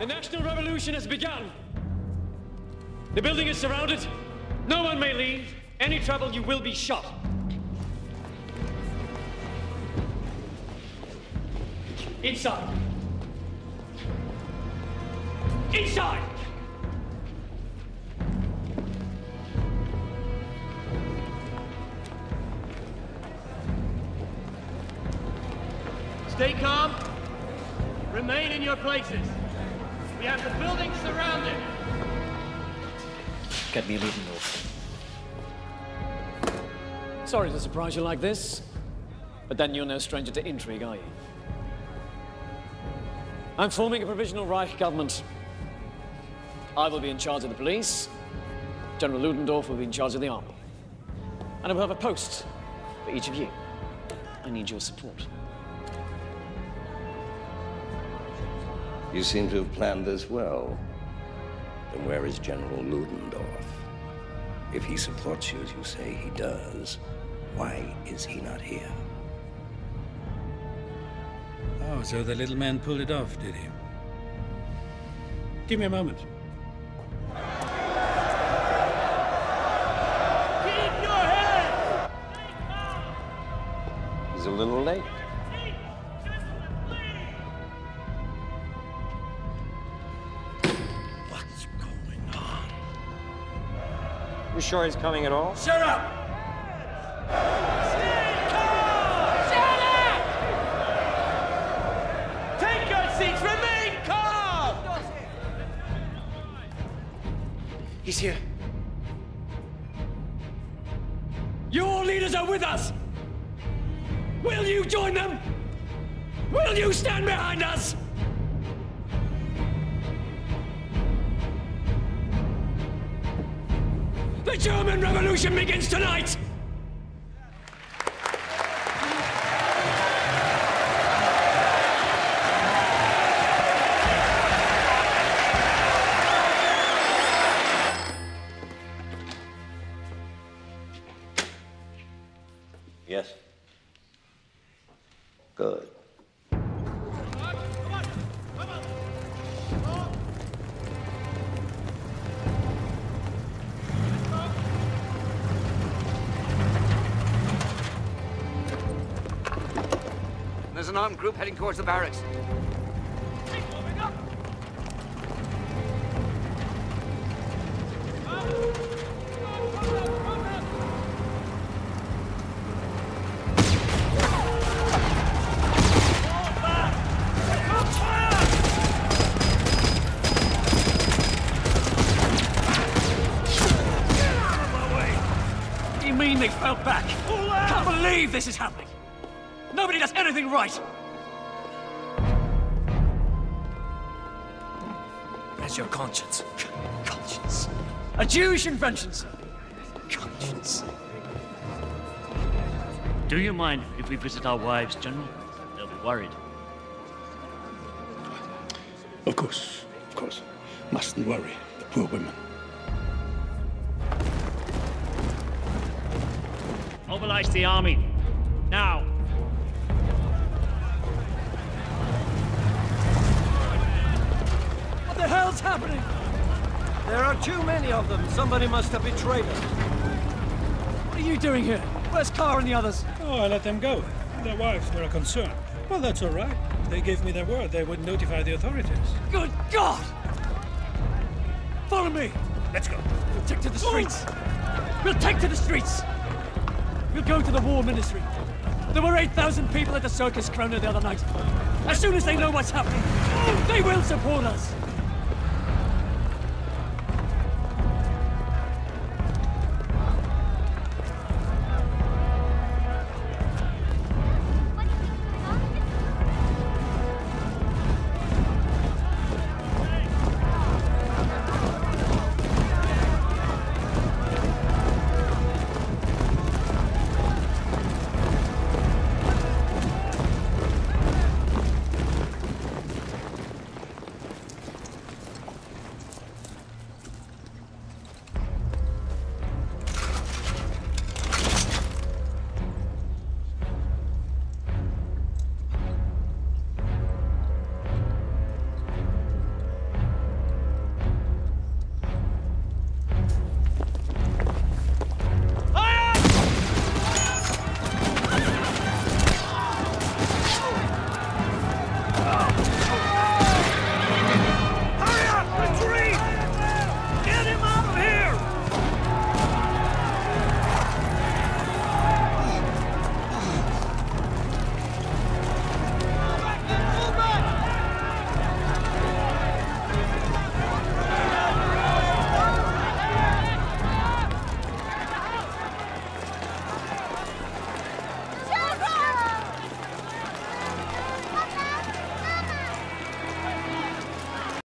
The National Revolution has begun. The building is surrounded. No one may leave. Any trouble, you will be shot. Inside. Inside! Stay calm. Remain in your places. We have the building surrounded. Get me a leading Sorry to surprise you like this, but then you're no stranger to intrigue, are you? I'm forming a provisional Reich government. I will be in charge of the police. General Ludendorff will be in charge of the army. And I will have a post for each of you. I need your support. You seem to have planned this well. Then where is General Ludendorff? If he supports you as you say he does, why is he not here? Oh, so the little man pulled it off, did he? Give me a moment. Keep your head! He's a little late. You sure he's coming at all? Shut up! Take your seats! Remain calm! He's here. Your leaders are with us! Will you join them? Will you stand behind us? The German Revolution begins tonight! Yes. Good. An armed group heading towards the barracks. You mean they fell back? I can't believe this is happening! Nobody does anything right! Where's your conscience? Conscience. A Jewish invention, sir. Conscience. Do you mind if we visit our wives, General? They'll be worried. Of course, of course. Mustn't worry, the poor women. Mobilize the army. Now. The hell's happening? There are too many of them. Somebody must have betrayed us. What are you doing here? Where's Kahr and the others? Oh, I let them go. Their wives were a concern. Well, that's all right. They gave me their word they would notify the authorities. Good God! Follow me! Let's go. We'll take to the oh! streets! We'll take to the streets! We'll go to the war ministry. There were 8,000 people at the Circus Krone the other night. As soon as they know what's happening, they will support us.